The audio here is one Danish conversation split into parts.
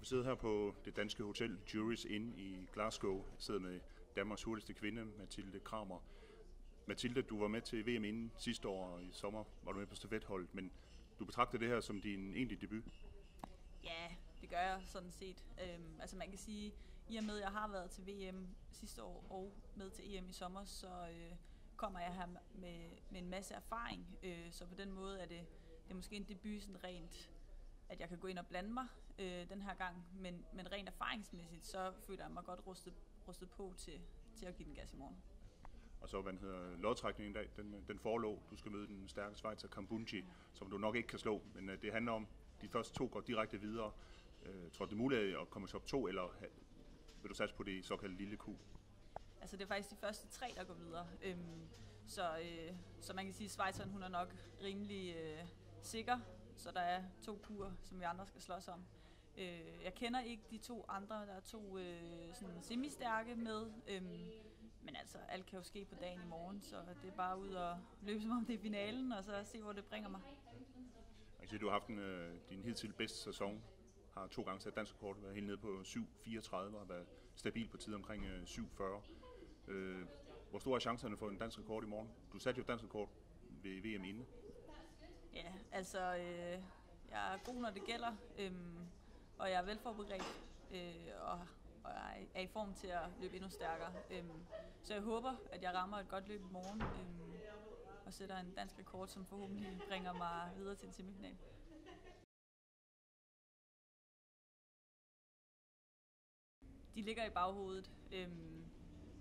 Og vi sidder her på det danske hotel Juris Inn i Glasgow. Jeg sidder med Danmarks hurtigste kvinde, Mathilde Kramer. Mathilde, du var med til VM inden sidste år i sommer, var du med på stafetholdet, men du betragter det her som din egentlige debut? Ja, det gør jeg sådan set. Øhm, altså man kan sige, i og med at jeg har været til VM sidste år og med til EM i sommer, så øh, kommer jeg her med, med en masse erfaring. Øh, så på den måde er det, det er måske en debut sådan rent, at jeg kan gå ind og blande mig øh, den her gang. Men, men rent erfaringsmæssigt, så føler jeg mig godt rustet, rustet på til, til at give den gas i morgen. Og så, hvad hedder, lodtrækningen i dag, den, den forelå. Du skal møde den stærke Schweizer Kambunji, som du nok ikke kan slå. Men uh, det handler om, de første to går direkte videre. Uh, tror du, det er muligt at komme top to, eller vil du satse på det såkaldte lille ku? Altså det er faktisk de første tre, der går videre. Øhm, så, øh, så man kan sige, at Schweizeren hun er nok rimelig øh, sikker, så der er to kurer, som vi andre skal slås om. Øh, jeg kender ikke de to andre, der er to øh, sådan semi-stærke med, øhm, men altså alt kan jo ske på dagen i morgen, så det er bare ud og løbe som om det er finalen, og så se, hvor det bringer mig. Jeg kan sige, du har haft en, øh, din hidtil bedste sæson har to gange sat dansk kort, været helt nede på 7.34 og været stabil på tid omkring øh, 7.40. Øh, hvor store er chancerne for en dansk rekord i morgen? Du satte jo dansk rekord ved VM inde. Ja, altså øh, jeg er god, når det gælder, øh, og jeg er velforberedt, øh, og, og jeg er i form til at løbe endnu stærkere. Øh, så jeg håber, at jeg rammer et godt løb i morgen, øh, og sætter en dansk rekord, som forhåbentlig bringer mig videre til en semifinal. de ligger i baghovedet. øh,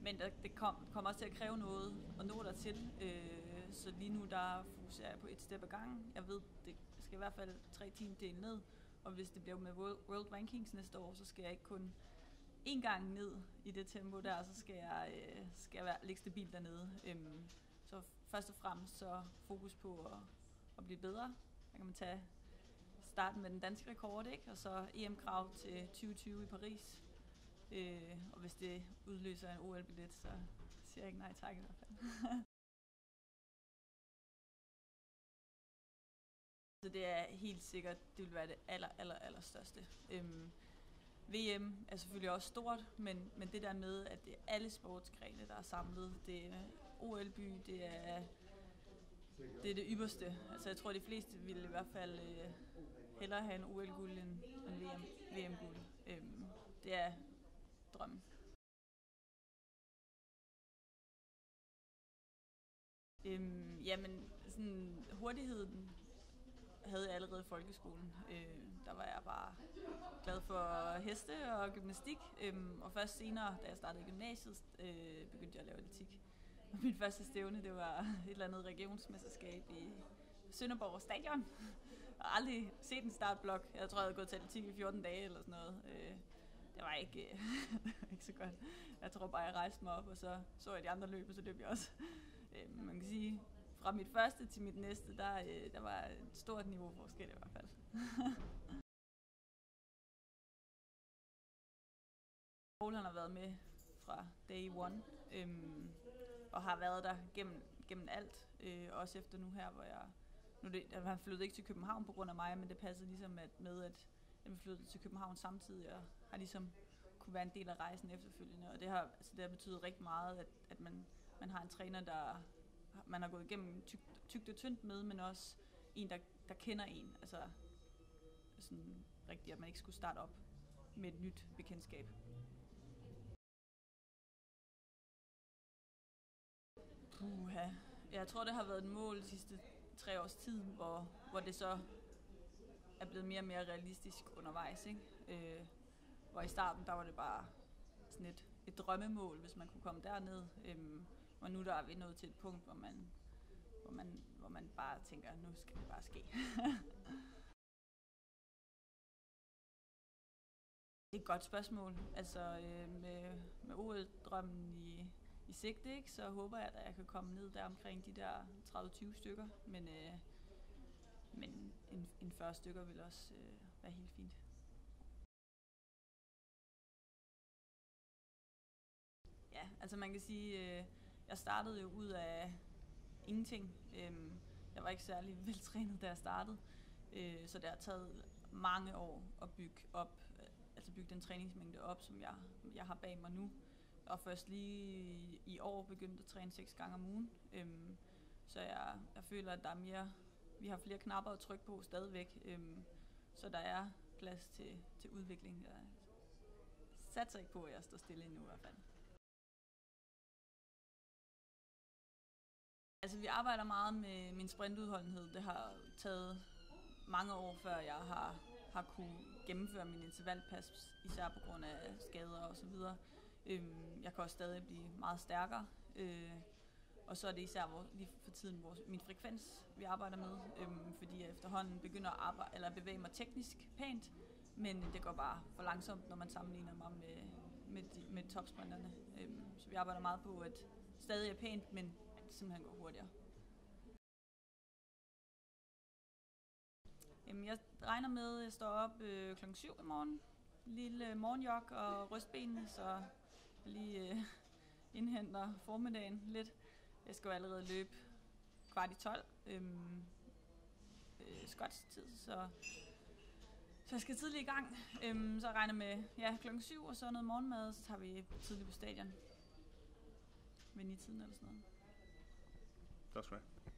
men det det kom, kommer også til at kræve noget at nå der til. Øh, så lige nu der fokuserer jeg på et step ad gangen. Jeg ved, det skal i hvert fald tre del ned. Og hvis det bliver med World Rankings næste år, så skal jeg ikke kun en gang ned i det tempo der, så skal jeg, øh, skal jeg være, ligge stabil dernede. Øhm, så først og fremmest så fokus på at, at blive bedre. Der kan man tage starten med den danske rekord, ikke? og så EM-krav til 2020 i Paris. Øh, og hvis det udløser en OL-billet, så siger jeg ikke nej tak i hvert fald. så det er helt sikkert, det vil være det aller, aller, aller største. Øhm, VM er selvfølgelig også stort, men, men det der med, at det er alle sportsgrene, der er samlet, det er OL-by, det er det er det ypperste. Altså jeg tror, de fleste ville i hvert fald øh, hellere have en OL-guld end en VM, VM-guld. Øhm, det er drømmen. Øhm, jamen, sådan, hurtigheden havde jeg allerede i folkeskolen. Øh, der var jeg bare glad for heste og gymnastik. Øh, og først senere, da jeg startede gymnasiet, øh, begyndte jeg at lave atletik. Og min første stævne, det var et eller andet regionsmesterskab i Sønderborg Stadion. Jeg har aldrig set en startblok. Jeg tror, jeg havde gået til atletik i 14 dage eller sådan noget. Øh, det var ikke, ikke så godt. Jeg tror bare, jeg rejste mig op, og så så jeg de andre løb, og så løb jeg også. Øh, man kan sige, fra mit første til mit næste, der, øh, der var et stort niveau forskel i hvert fald. Paul han har været med fra day one, øhm, og har været der gennem, gennem alt, øh, også efter nu her, hvor jeg... Nu det, han flyttede ikke til København på grund af mig, men det passede ligesom at, med, at at vi flyttede til København samtidig, og har ligesom kunne være en del af rejsen efterfølgende. Og det har, altså det har betydet rigtig meget, at, at man, man har en træner, der man har gået igennem tygt, tygt og tyndt med, men også en, der, der kender en. Altså sådan rigtigt, at man ikke skulle starte op med et nyt bekendtskab. Puha. Jeg tror, det har været et mål de sidste tre års tid, hvor, hvor det så er blevet mere og mere realistisk undervejs. Ikke? Øh, hvor i starten, der var det bare sådan et, et drømmemål, hvis man kunne komme derned. Øh, og nu der er vi nået til et punkt, hvor man, hvor man, hvor man bare tænker, nu skal det bare ske. Det er et godt spørgsmål. Altså øh, med, med OL-drømmen i, i sigte, ikke, så håber jeg, at jeg kan komme ned der omkring de der 30-20 stykker. Men øh, men en, en 40 stykker vil også øh, være helt fint. Ja, altså man kan sige, øh, jeg startede jo ud af ingenting. Øh, jeg var ikke særlig veltrænet, da jeg startede. Øh, så det har taget mange år at bygge op. altså bygge den træningsmængde op, som jeg, jeg har bag mig nu. Og først lige i år begyndte at træne seks gange om ugen. Øhm, så jeg, jeg føler, at der er mere, vi har flere knapper at trykke på stadigvæk. Øhm, så der er plads til, til udvikling. Jeg satser ikke på, at jeg står stille endnu i hvert fald. Altså, vi arbejder meget med min sprintudholdenhed. Det har taget mange år, før jeg har, har kunne gennemføre min intervallpas, især på grund af skader og så videre. Øhm, jeg kan også stadig blive meget stærkere. Øh, og så er det især hvor, lige for tiden vores, min frekvens, vi arbejder med, øhm, fordi jeg efterhånden begynder at arbejde, eller bevæge mig teknisk pænt, men det går bare for langsomt, når man sammenligner mig med, med, de, med topsprinterne. Øhm, så vi arbejder meget på, at stadig er pænt, men simpelthen går hurtigere. Jamen, jeg regner med, at jeg står op øh, klokken 7 i morgen. Lille øh, morgenjok og rystbenene, så jeg lige øh, indhenter formiddagen lidt. Jeg skal jo allerede løbe kvart i 12 øhm, øh, skotsk tid, så, så jeg skal tidligt i gang. Øhm, så jeg regner med ja, klokken 7 og så noget morgenmad, så tager vi tidligt på stadion. Ved 9 tiden eller sådan noget. Tak skal du have.